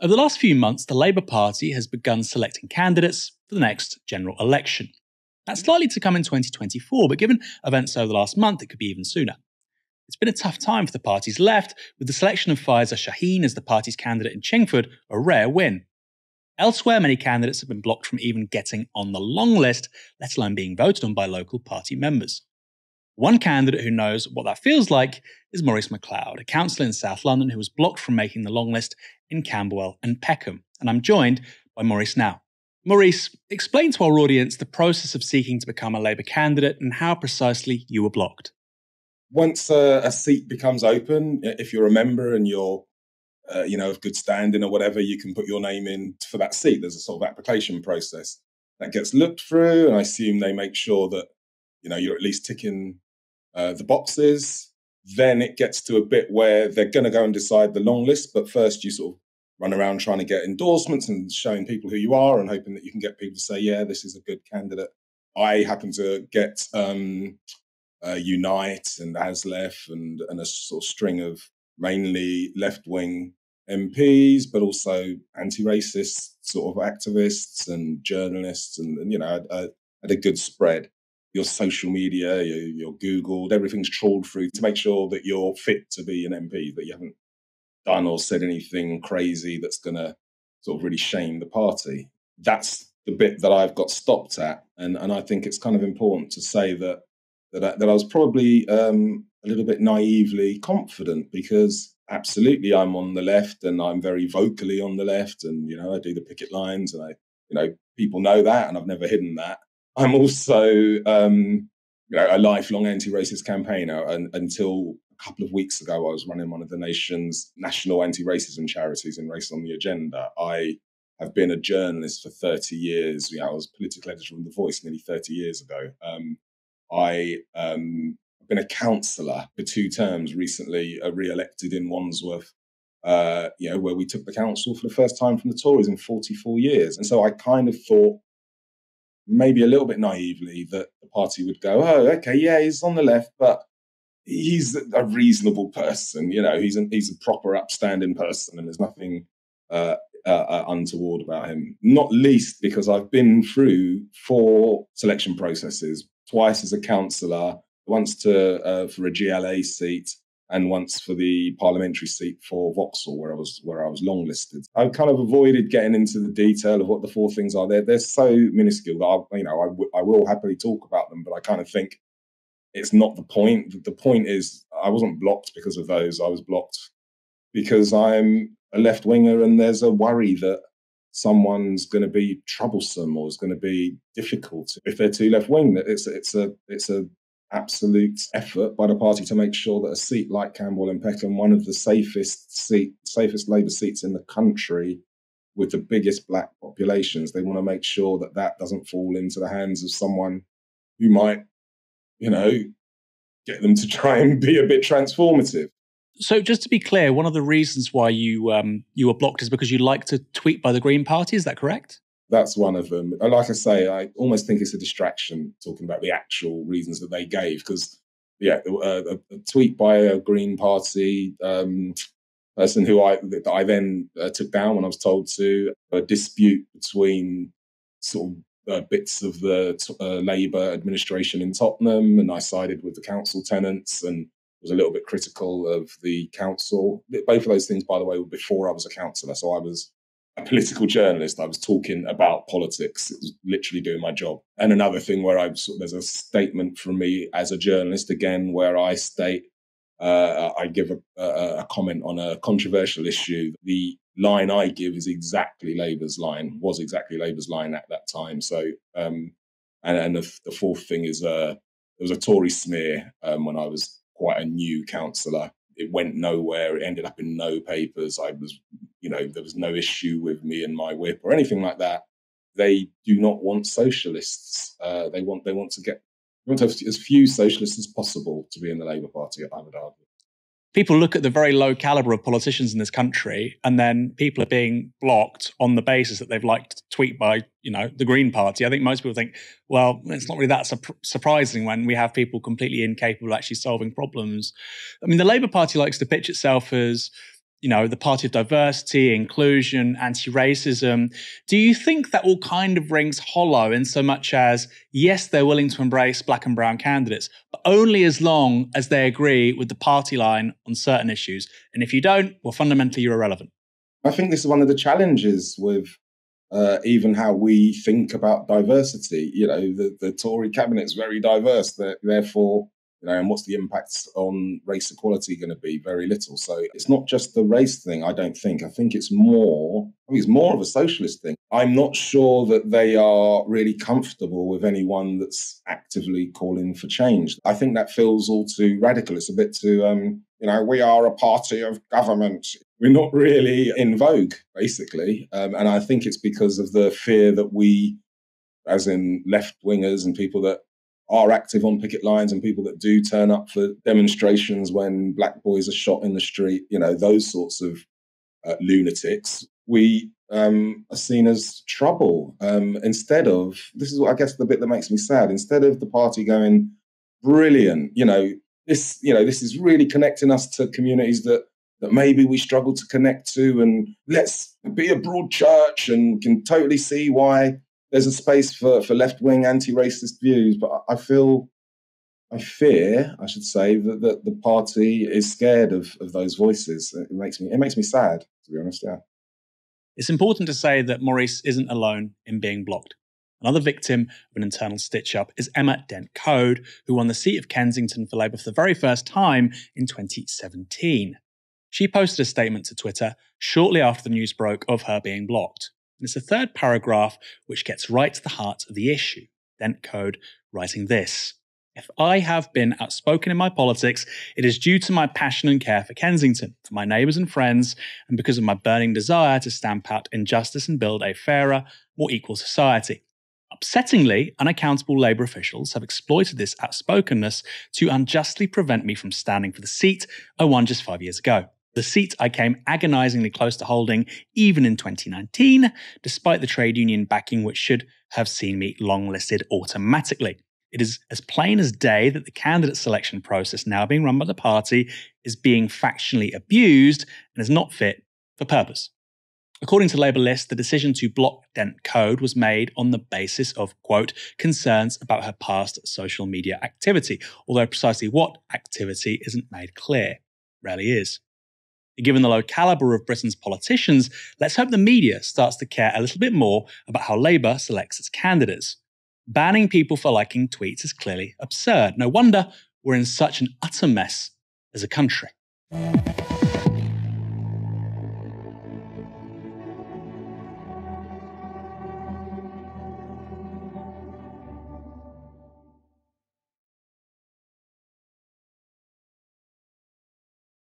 Over the last few months, the Labour Party has begun selecting candidates for the next general election. That's likely to come in 2024, but given events over the last month, it could be even sooner. It's been a tough time for the party's left, with the selection of Faiza Shaheen as the party's candidate in Chingford a rare win. Elsewhere, many candidates have been blocked from even getting on the long list, let alone being voted on by local party members. One candidate who knows what that feels like is Maurice McLeod, a councillor in South London who was blocked from making the long list in Camberwell and Peckham. And I'm joined by Maurice now. Maurice, explain to our audience the process of seeking to become a Labour candidate and how precisely you were blocked. Once a, a seat becomes open, if you're a member and you're uh, you know, of good standing or whatever, you can put your name in for that seat. There's a sort of application process that gets looked through, and I assume they make sure that you know you're at least ticking uh, the boxes. Then it gets to a bit where they're going to go and decide the long list, but first you sort of run around trying to get endorsements and showing people who you are and hoping that you can get people to say, yeah, this is a good candidate. I happen to get um, uh, Unite and ASLEF and, and a sort of string of mainly left wing MPs, but also anti-racist sort of activists and journalists, and, and you know, had, had a good spread. Your social media, your, your Googled, everything's trawled through to make sure that you're fit to be an MP, that you haven't done or said anything crazy that's going to sort of really shame the party. That's the bit that I've got stopped at, and and I think it's kind of important to say that that I, that I was probably um, a little bit naively confident because absolutely I'm on the left and I'm very vocally on the left and you know I do the picket lines and I you know people know that and I've never hidden that. I'm also um, you know a lifelong anti-racist campaigner and until a couple of weeks ago I was running one of the nation's national anti-racism charities in Race on the Agenda. I have been a journalist for 30 years. You know, I was political editor of The Voice nearly 30 years ago. Um, I um, been a councillor for two terms recently, uh, re-elected in Wandsworth. Uh, you know, where we took the council for the first time from the Tories in 44 years. And so I kind of thought, maybe a little bit naively, that the party would go, oh, okay, yeah, he's on the left, but he's a reasonable person. You know, he's, an, he's a proper upstanding person and there's nothing uh, uh, uh, untoward about him. Not least because I've been through four selection processes, twice as a councillor, once to uh, for a GLA seat and once for the parliamentary seat for Vauxhall, where I was where I was longlisted. I kind of avoided getting into the detail of what the four things are. They're they're so minuscule that I, you know I, w- I will happily talk about them, but I kind of think it's not the point. The point is I wasn't blocked because of those. I was blocked because I'm a left winger, and there's a worry that someone's going to be troublesome or is going to be difficult if they're too left wing. It's it's a it's a absolute effort by the party to make sure that a seat like Camberwell and Peckham, one of the safest seat, safest Labour seats in the country, with the biggest black populations, they want to make sure that that doesn't fall into the hands of someone who might, you know, get them to try and be a bit transformative. So, just to be clear, one of the reasons why you um, you were blocked is because you like to tweet by the Green Party. Is that correct? That's one of them. Like I say, I almost think it's a distraction talking about the actual reasons that they gave because, yeah, a, a, tweet by a Green Party um, person who I that I then uh, took down when I was told to a dispute between sort of uh, bits of the uh, Labour administration in Tottenham, and I sided with the council tenants and was a little bit critical of the council. Both of those things, by the way, were before I was a councillor, so I was a political journalist. I was talking about politics. It was literally doing my job. And another thing where I there's a statement from me as a journalist again where I state uh, I give a, a, a, comment on a controversial issue. The line I give is exactly Labour's line. Was exactly Labour's line at that time. So um, and, and the, the, fourth thing is uh, there was a Tory smear um, when I was quite a new councillor it went nowhere. It ended up in no papers. I was, you know, there was no issue with me and my whip or anything like that. They do not want socialists. Uh, they want they want to get they want to have as few socialists as possible to be in the Labour Party. I would argue people look at the very low caliber of politicians in this country and then people are being blocked on the basis that they've liked tweet by you know the green party. I think most people think well it's not really that su- surprising when we have people completely incapable of actually solving problems. I mean the labour party likes to pitch itself as you know, the party of diversity, inclusion, anti racism. Do you think that all kind of rings hollow in so much as, yes, they're willing to embrace black and brown candidates, but only as long as they agree with the party line on certain issues? And if you don't, well, fundamentally, you're irrelevant. I think this is one of the challenges with uh, even how we think about diversity. You know, the, the Tory cabinet is very diverse. Therefore, you know, and what's the impact on race equality going to be? Very little. So it's not just the race thing. I don't think. I think it's more. I think it's more of a socialist thing. I'm not sure that they are really comfortable with anyone that's actively calling for change. I think that feels all too radical. It's a bit too. Um, you know, we are a party of government. We're not really in vogue, basically. Um, and I think it's because of the fear that we, as in left wingers and people that are active on picket lines and people that do turn up for demonstrations when black boys are shot in the street, you know, those sorts of uh, lunatics, we um, are seen as trouble. Um, instead of, this is what I guess the bit that makes me sad, instead of the party going, brilliant, you know, this, you know, this is really connecting us to communities that that maybe we struggle to connect to and let's be a broad church and can totally see why there's a space for, for left wing anti racist views, but I feel, I fear, I should say, that, that the party is scared of, of those voices. It makes me it makes me sad, to be honest. Yeah. It's important to say that Maurice isn't alone in being blocked. Another victim of an internal stitch up is Emma Dent Coad, who won the seat of Kensington for Labour for the very first time in 2017. She posted a statement to Twitter shortly after the news broke of her being blocked. It's the third paragraph which gets right to the heart of the issue. Dent Coad writing this. If I have been outspoken in my politics, it is due to my passion and care for Kensington, for my neighbours and friends, and because of my burning desire to stamp out injustice and build a fairer, more equal society. Upsettingly, unaccountable Labour officials have exploited this outspokenness to unjustly prevent me from standing for the seat I won just five years ago the seat I came agonizingly close to holding even in 2019, despite the trade union backing which should have seen me longlisted automatically. It is as plain as day that the candidate selection process now being run by the party is being factionally abused and is not fit for purpose. According to Labour List, the decision to block Dent Coad was made on the basis of, quote, concerns about her past social media activity, although precisely what activity isn't made clear. Rarely is. Given the low calibre of Britain's politicians, let's hope the media starts to care a little bit more about how Labour selects its candidates. Banning people for liking tweets is clearly absurd. No wonder we're in such an utter mess as a country.